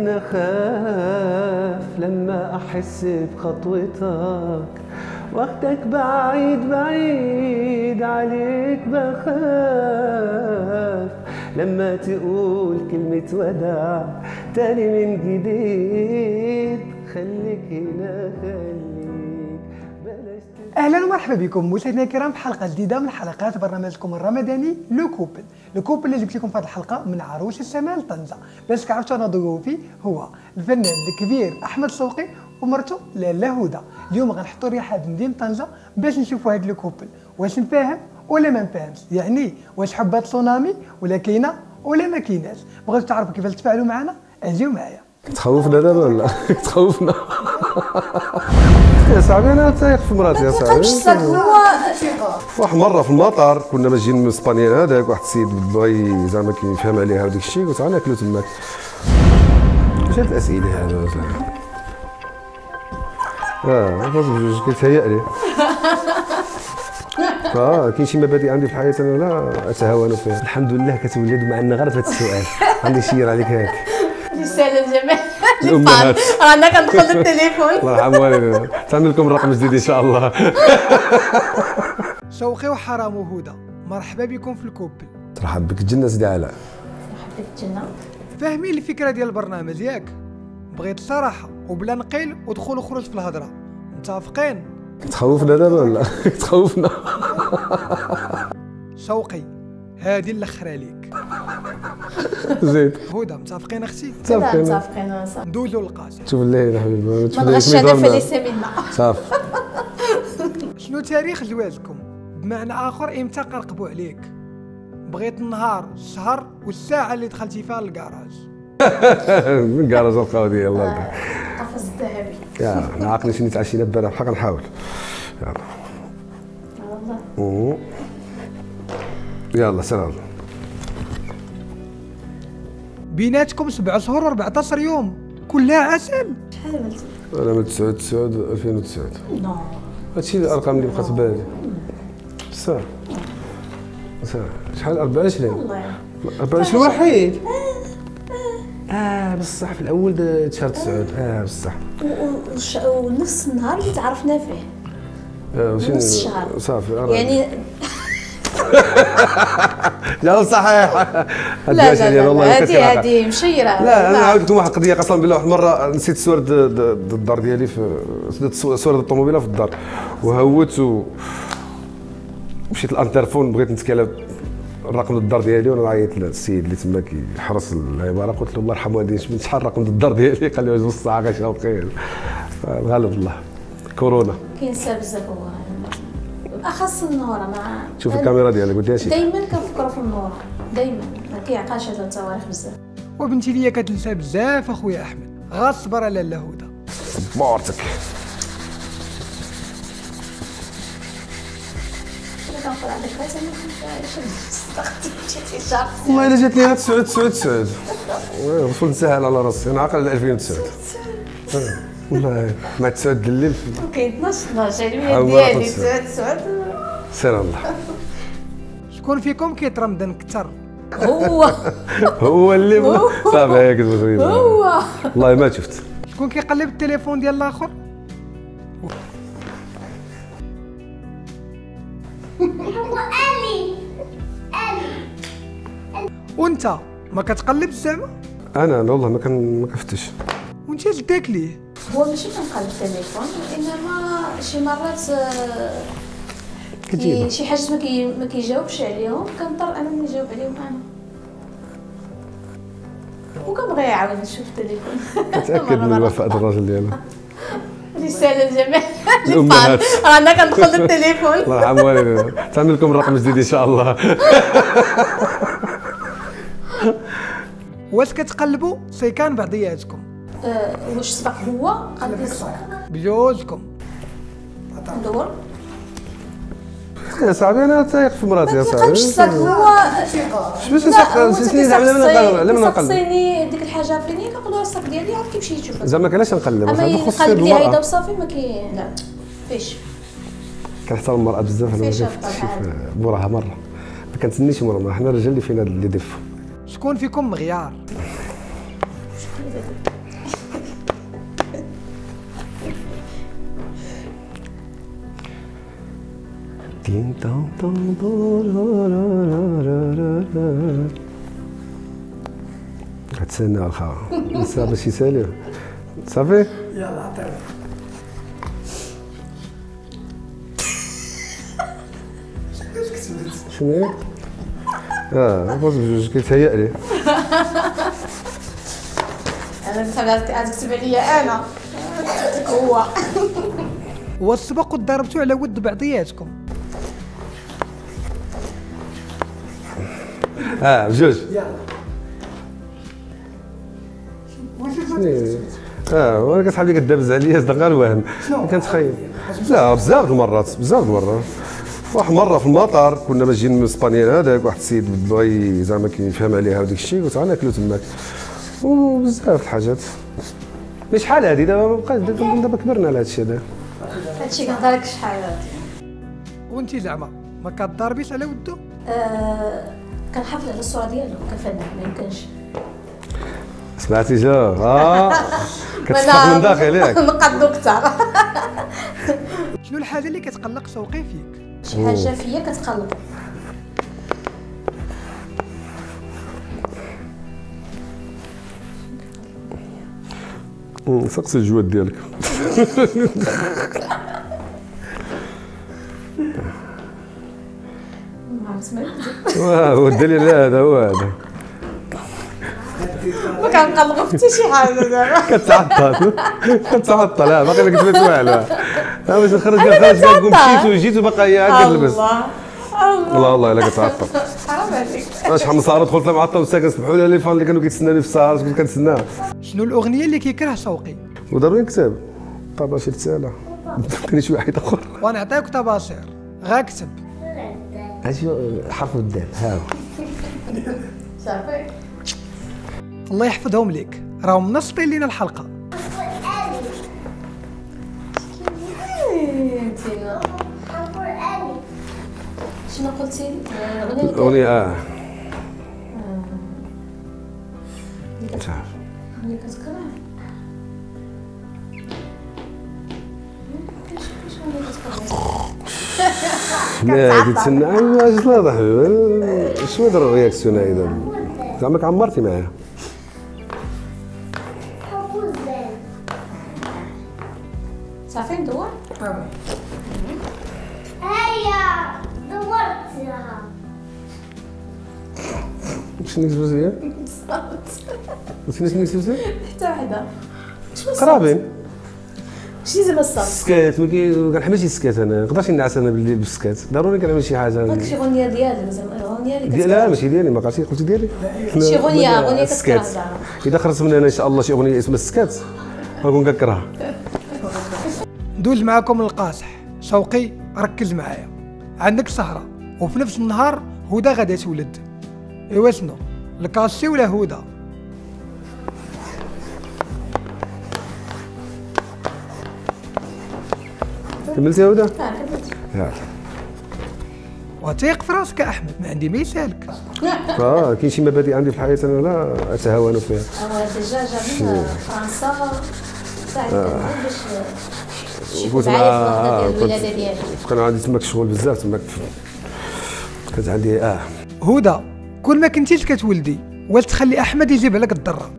نخاف لما أحس بخطوتك. واخدك بعيد بعيد عليك بخاف. لما تقول كلمة وداع تاني من جديد خليك هنا خليك أهلا ومرحبا بكم مشاهدينا الكرام في حلقة جديدة من حلقات برنامجكم الرمضاني لو كوبل le couple اللي جبت لكم في هذه الحلقة من عروش الشمال طنجة. باش تعرفوا أنا ضيوفي هو الفنان الكبير أحمد شوقي ومرته لاله هدى اليوم غنحطوا ريحه مدينه طنجة باش نشوفوا هذا le couple واش نفهم ولا ما نفهمش؟ يعني واش حبات تسونامي ولا كاينة ولا ما كايناش؟ بغيتوا تعرفوا كيفاش تتفاعلوا معنا اجيو معايا. تخوفنا دابا ولا؟ تخوفنا. يا صاحبي أنا تايق في مراتي يا صاحبي. واحد مرة في المطار كنا ماشيين من إسبانيا هذاك واحد السيد بغى زعما كيفهم عليها وداك الشيء قلت غناكلو تماك واش هاد الأسئلة هذا آه فاز بجوج كيتهيأ لي آه كاين شي مبادئ عندي في الحياة أنا؟ لا أتهاون فيها. الحمد لله كتولد معنا غير في هذا السؤال. عندي شير عليك هاك. رسالة الجميع. الأمهات. رانا كندخل التليفون. الله يرحم والدينا تعمل لكم رقم جديد إن شاء الله. شوقي وحرام وهدى مرحبا بكم في الكوبل. ترحب بك الجنه سيدي علاء. حبيت الجنة فاهمين الفكرة ديال البرنامج ياك. بغيت الصراحة وبلا نقيل ودخول وخروج في الهضرة. متفقين؟ تخوفنا دابا ولا تخوفنا. شوقي هادي الآخر عليك زيد. هدى متفقين أختي؟ متفقين. صافي. ندوزو للقاسم شوف يا حبيبي ما نغشنا كيف يضربنا. فليس منا صافي شنو تاريخ زواجكم بمعنى آخر إمتى قرقبوا عليك. بغيت النهار الشهر والساعة اللي دخلتي فيها للكراج من كراج القهوه ديال الله يرضى. قفز الذهبي. يا أنا عاقل شنو تعشينا البارح بحال غنحاول يلا. والله. يلا سلام. بيناتكم سبع شهور و14 يوم. كلها عسل. شحال عملتي؟ أنا من 9 9 2009 نو هادشي الارقام اللي بقات بالي. بصح بصح شحال؟ 24 والله. 24 وحيد آه بصح. في الأول شهر 9 آه بصح. ونفس النهار اللي تعرفنا فيه. آه، نص الشهر. صافي يعني لا صحيح. لا لا هذه هذه مشيرة. لا أنا عاود لكم واحد القضية قسما بالله واحد المره نسيت د الدار ديالي في سوار الطوموبيلة في الدار. وهوت و مشيت للانترفون بغيت نتكلم الرقم الدار ديالي وأنا عيطت للسيد اللي تما كيحرس العبارة. قلت له الله يرحم والديك شحال الرقم ديال الدار ديالي؟ قال لي واش نص ساعه شوقي غالب الله كورونا. كينسى بزاف هو بالاخص النورة مع شوف الكاميرا ديالك قلت لها شي دائما كنفكروا في النورة دائما ما كيعقاش هذا التواريخ بزاف. وبنتي ليا كتنسى بزاف أخويا أحمد. غا الصبر على لاله هدى ما شهر والله إلا جات لي غير 9 9 9 غفل نسهل على راسي. أنا عاقل على 2009 آه، والله مع 9 د الليل كاين 12 12 علمية حاول ديالي ناخد 9 9 سير الله. شكون فيكم كيترمدن كثر هو. هو اللي هو. صافي هيك هو. والله ما شفت. شكون كيقلب التليفون ديال الآخر؟ وأنت ما كتقلبش زعما أنا لا والله ما كان ما كفتش. وأنت اش داك ليه؟ هو ماشي كنقلب التليفون إنما شي مرات آه، كتجيبها. شي حاجات ما كي ما كيجاوبش عليهم كنضطر أنا نجاوب عليهم أنا. وكنبغي عاود نشوف التليفون. متاكد من وفاء الراجل ديالنا رسالة الجميع الأمهات. رانا كندخل التليفون. الله يرحم والدينا. تعمل لكم رقم جديد إن شاء الله. واش كتقلبوا؟ سيكان بعضياتكم. آه، واش سبق هو؟ قلبي السبق بجوجكم ندور يا صاحبي أنا تايق في مراتي يا صاحبي. كنمش سبق هو باش هو سنين زعما لما نقلب لما نقلب كيسقسيني ديك الحاجة فلانية كنقول له الصك ديالي عاد كيمشي يشوف زعما كلاش نقلب أما يقلب لي هيدا وصافي ما كي لا. فيش. كنحترم المرأة بزاف أنا ما موراها مرة. ما كنتسنيش موراها حنا الرجال اللي فينا اللي دفوا شكون فيكم مغيار؟ تين را را. غتسنى الخا صافي باش يسالي صافي يلا شنو؟ آه فوز بجوج كيتهيأ لي أنا خلاص تكتب عليا أنا هو والسبق ضربتوا على ود بعضياتكم آه بجوج. إيه. آه وأنا كتحب لي كدابز عليا صدق الوهم كنتخيل لا بزاف د المرات بزاف د المرات. واحد المره في المطار كنا ماشيين من إسبانيا هذاك واحد السيد بغى زعما كيفهم عليها وداك الشيء قلت غناكلو تماك. وبزاف د الحاجات مش شحال هادي؟ دابا ما بقاش دابا كبرنا على هذا الشيء هذا. هادشي كنهضر لك شحال؟ هادي وانت زعما ما كضربيش على ودو؟ كنحافظ على الصورة ديالو كفنان ما يمكنش. سمعتي جا؟ آه. كتصفق من داخل ياك نقدو كثر شنو الحاجة اللي كتقلق سوقي فيك؟ شي حاجة فيا كتقلب مم، سقسي الجواد ديالك. هو الدليل هذا هو هذا. ما كنقلب حتى شي حاجة دابا. كتعطل. كتعطل آه باقي ما كتبات والو ها باش نخرج خرج كنقول كتعطل. مشيت وجيت وباقي هي عاد كتلبس الله الله. والله والله إلا كتعطل. حرام عليك. شحال من سهره دخلت معطل وساكن سمحوا لي لي فان اللي كانوا كيتسناني في السهره كنت كنتسناها شنو الأغنية اللي كيكره سوقي وضروري نكتب طابا شي رسالة. كاين شي واحد آخر. ونعطيك تباصير غاكتب. أجي حرف الدال ها هو. صافي الله يحفظهم لك راهم منصبين لينا الحلقة. شنو قلتي؟ الأغنية آه. صافي لا تتسنى اش لا ضحي شنو هذا الرياكسيون هذا زعما عمرتي معاه صافي ندور هيا دورتها شنو نكتب زيان شنو نكتب حتى وحده؟ قرابين. شي زعما الصوت سكات ما ما كنحملش السكات أنا. ما نقدرش نعس أنا بالليل بالسكات ضروري كنعمل شي حاجة. داك شي اغنيه ديالي زعما الاغنيه اللي لا ماشي ديالي ما قالتي قلتي ديالي. شي أغنية- أغنية السكات كتكره زعما. إذا خرجت من هنا إن شاء الله شي أغنية اسمها السكات غنكون كنكرهها. ندوز معاكم القاصح. سوقي ركز معايا. عندك سهرة وفي نفس النهار هدى غادا تولد. إيوا شنو؟ الكاسي ولا هدى؟ كملتي يا هدى؟ آه، كملت. وثيق في راسك يا أحمد ما عندي ما يسالك. آه كاين شي مبادئ عندي في الحياة أنا لا أتهاون فيها. هو ديجا جا من فرنسا ساعد باش قلت يشوف معايا في الولادة ديالي. كان عندي تماك شغل بزاف تماك كانت عندي آه. هدى كل ما كنتيش كتولدي ولا تخلي أحمد يجيب لك الضره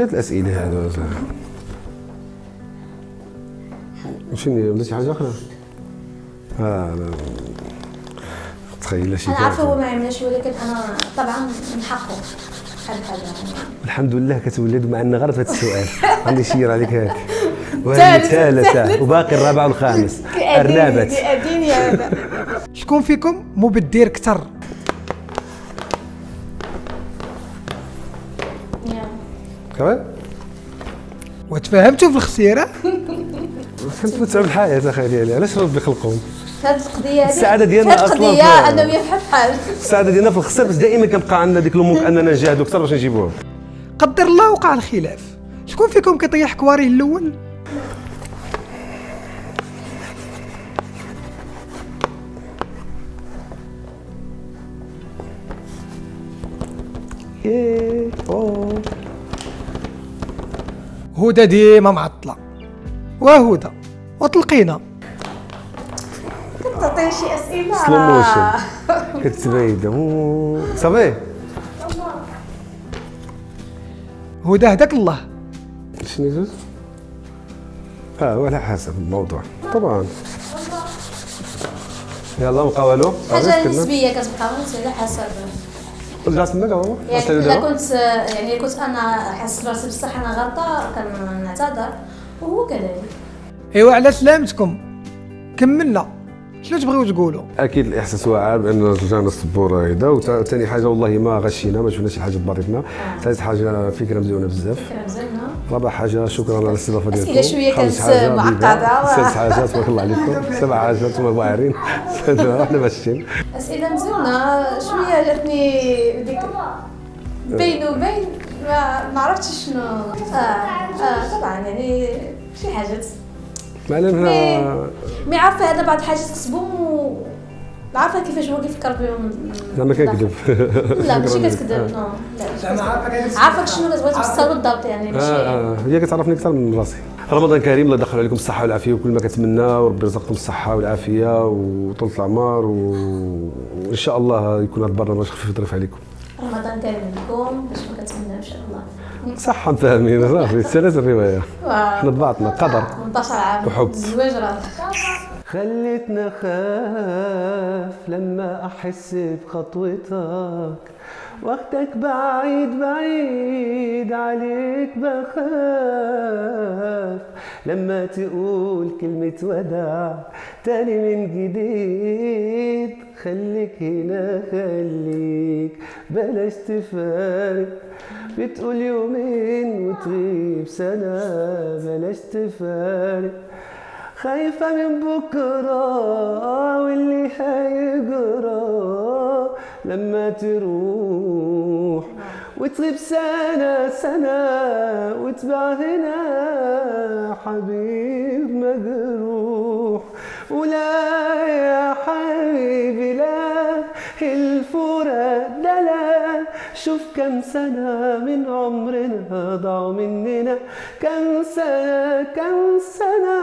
هاد الاسئله هادو شنو ولا شي حاجة أخرى؟ آه لا تخيل شي أنا عارفة هو ما عملش ولكن أنا طبعا من حقه يعني. الحمد لله كتولد مع أن غير في هذا السؤال غادي نشير عليك هاك. ثالث. وباقي الرابع والخامس. هذا شكون فيكم مبدر كتر؟ كمان وتفاهمتوا في الخسيرة؟ كنت متعب الحياة أخي ديالي علاش ربي خلقهم؟ هذه القضية هذه السعادة ديالنا أصلاً القضية بحال بحال. السعادة ديالنا في الخسر بس دائما كنبقى عندنا ديك الأمور أننا نجاهدوا أكثر باش نجيبوهم قدر الله وقع الخلاف. شكون فيكم كيطيح كواريه الأول؟ إيه، أوه. هدى ديما معطلة. وهدى وطلقينا تعطيني شي أسئلة. سلو موشن كتبايد. صافي هدى هداك الله. شنو يجوز؟ آه وعلى حسب الموضوع. طبعا. يلا بقى والو حاجة نسبية كتبقى على حسب. رجعت منك ماما يعني إلا كنت يعني كنت أنا حاسس براسي بصح أنا غلطة كنعتذر وهو كذلك إيوا على سلامتكم. كملنا شنو تبغيو تقولوا؟ أكيد الإحساس واعر بان رجعنا السبوره هيدا وثاني حاجة والله ما غشينا ما شفنا شي حاجة بارتنا ثالث حاجة فكرة مزيونة بزاف. فكرة مزيانه رابع حاجة شكرا على الاستضافة ديالكم شوية خامس كانت. بيضاء. ست حاجات تبارك الله عليكم. سبع حاجات هما واعرين. إحنا ماشيين اسئله مزيونة شوية جاتني ديك بين وبين ما عرفتش شنو. آه آه طبعا يعني شي حاجات معلم هنا مي عارفة أنا بعض الحاجات كتبهم و عارفه كيفاش هو كيفكر بهم زعما كنكذب لا ماشي. كتكذب. نو لا زعما عارفه شنو كتبغي توصل بالضبط يعني ماشي آه هي كتعرفني أكثر من راسي رمضان كريم الله يدخل عليكم الصحه والعافيه وكل ما كنتمنى وربي يرزقكم الصحه والعافيه وطول العمر و... وان شاء الله يكون هذا البرنامج خفيف ظريف عليكم رمضان كريم لكم باش ما كتمنى صح فاهمين صافي. ثلاث الرواية. إحنا طبعتنا قدر. 18 عام وحب. الزواج راه خليتنا اخاف لما أحس بخطوتك. وقتك بعيد بعيد عليك بخاف. لما تقول كلمة وداع تاني من جديد خليك هنا خليك. بلاش تفارق بتقول يومين وتغيب سنة بلاش تفارق خايفة من بكرة واللي هيجرى لما تروح. وتغيب سنة سنة وتبع هنا حبيب مجروح ولا يا حبيبي لا الفراق ده لا شوف كم سنة من عمرنا ضاعوا مننا. كم سنة كم سنة